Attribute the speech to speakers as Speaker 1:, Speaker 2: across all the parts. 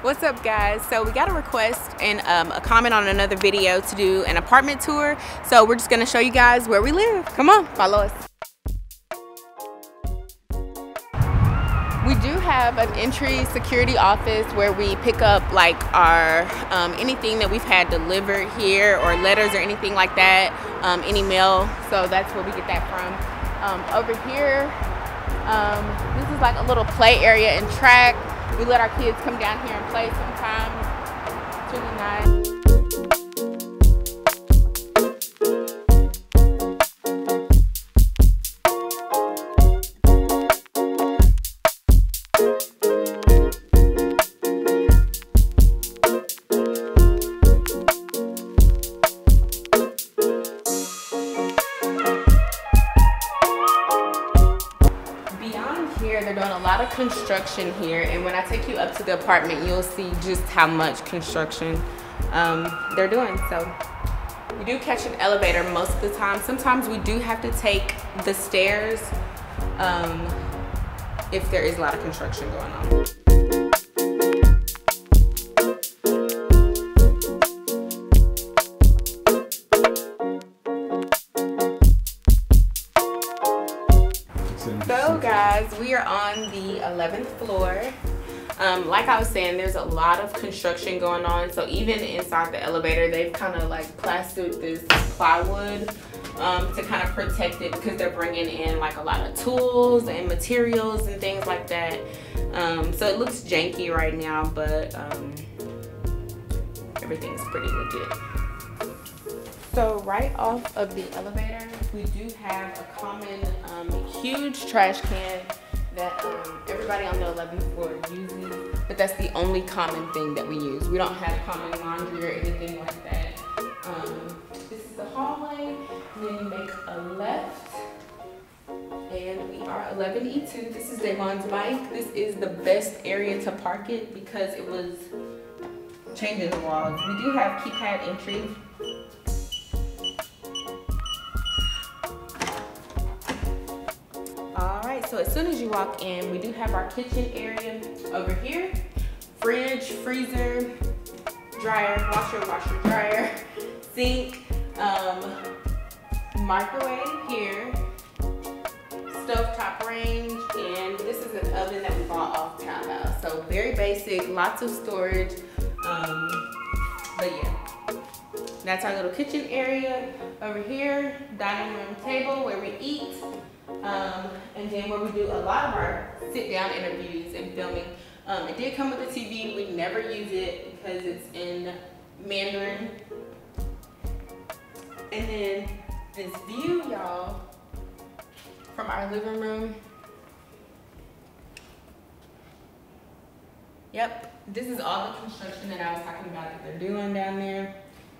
Speaker 1: What's up guys? So we got a request and um, a comment on another video to do an apartment tour. So we're just gonna show you guys where we live. Come on, follow us. We do have an entry security office where we pick up like our um, anything that we've had delivered here or letters or anything like that, um, any mail. So that's where we get that from. Um, over here, um, this is like a little play area and track we let our kids come down here and play sometimes. It's really nice. Construction here and when I take you up to the apartment you'll see just how much construction um, they're doing so we do catch an elevator most of the time sometimes we do have to take the stairs um, if there is a lot of construction going on. We are on the 11th floor. Um, like I was saying, there's a lot of construction going on. So even inside the elevator, they've kind of like plastered this plywood um, to kind of protect it because they're bringing in like a lot of tools and materials and things like that. Um, so it looks janky right now, but um, everything's pretty legit. So right off of the elevator, we do have a common um, huge trash can that um, everybody on the 11th floor uses, but that's the only common thing that we use. We don't have common laundry or anything like that. Um, this is the hallway, and then you make a left, and we are 11E2. This is Davon's bike. This is the best area to park it because it was changing the walls. We do have keypad entry so as soon as you walk in, we do have our kitchen area over here. Fridge, freezer, dryer, washer, washer, dryer, sink, um, microwave here, stovetop range, and this is an oven that we bought off Taobao. So very basic, lots of storage, um, but yeah. That's our little kitchen area. Over here, dining room table where we eat. Um, and then where we do a lot of our sit down interviews and filming. Um, it did come with a TV. We never use it because it's in Mandarin. And then this view, y'all, from our living room. Yep, this is all the construction that I was talking about that they're doing down there.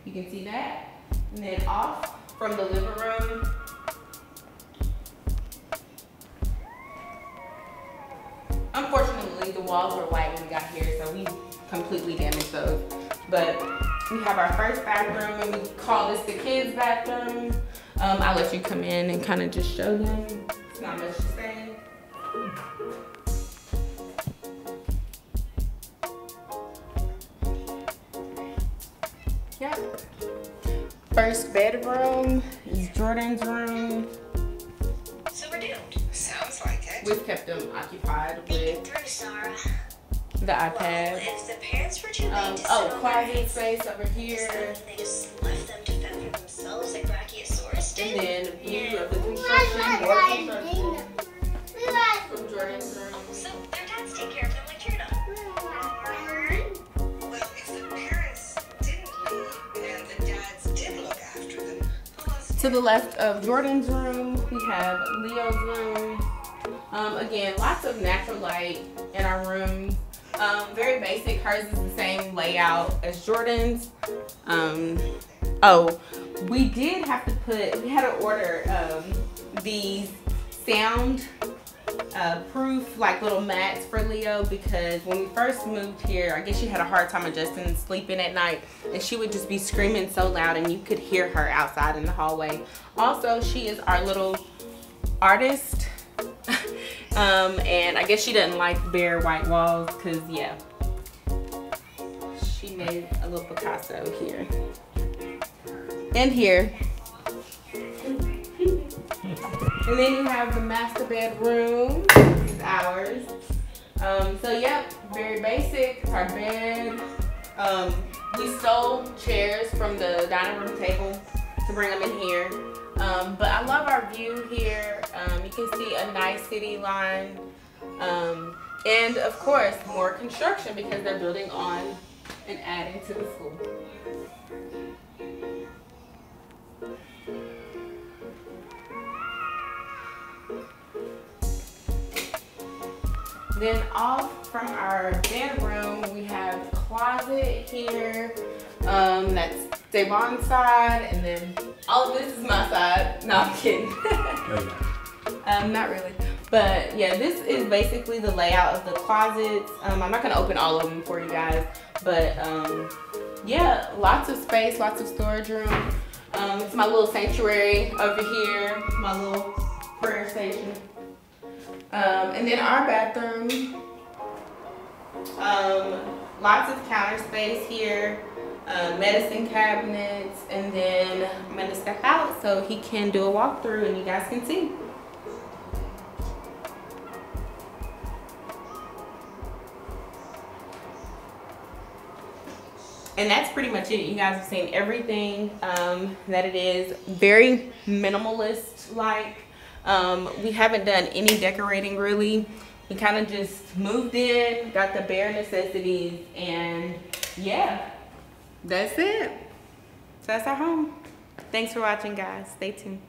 Speaker 1: You can see that. And then off from the living room, walls were white when we got here, so we completely damaged those. But we have our first bathroom, and we call this the kids' bathroom. Um, I'll let you come in and kind of just show them. It's not much to say. Yep. First bedroom is Jordan's room. We've kept them occupied with the iPad.
Speaker 2: Well, if the parents were too late
Speaker 1: um,
Speaker 2: to
Speaker 1: oh, quiet space over here.
Speaker 2: They just left them to fend for themselves like Brachiosaurus did.
Speaker 1: And then view of the construction, more construction from Jordan's room.
Speaker 2: So their dads take care of them like Tierna.
Speaker 3: Well, if the parents didn't leave and the dads did look after them,
Speaker 1: to the left of Jordan's room, we have Leo's room. Um, again, lots of natural light in our room. Um, very basic. Hers is the same layout as Jordan's. Um, oh, we did have to put, we had to order um, these sound uh, proof like little mats for Leo because when we first moved here, I guess she had a hard time adjusting sleeping at night and she would just be screaming so loud and you could hear her outside in the hallway. Also, she is our little artist um, and I guess she doesn't like bare white walls because yeah. she made a little Picasso here. And here. And then you have the master bedroom. Is ours. Um, so yep, very basic. It's our bed. Um, we stole chairs from the dining room table to bring them in here. Um, but I love our view here. See a nice city line. Um, and of course, more construction because they're building on and adding to the school. Then off from our bedroom, we have closet here. Um, that's Davon's side, and then all of this is my side. No, I'm kidding. um, not really. But yeah, this is basically the layout of the closets. Um, I'm not gonna open all of them for you guys, but um, yeah, lots of space, lots of storage room. Um, it's my little sanctuary over here, my little prayer station. Um, and then our bathroom, um, lots of counter space here, uh, medicine cabinets, and then I'm gonna step out so he can do a walkthrough and you guys can see. And that's pretty much it. You guys have seen everything um, that it is. Very minimalist like. Um, we haven't done any decorating really. We kind of just moved in, got the bare necessities, and yeah, that's it. So that's our home. Thanks for watching, guys. Stay tuned.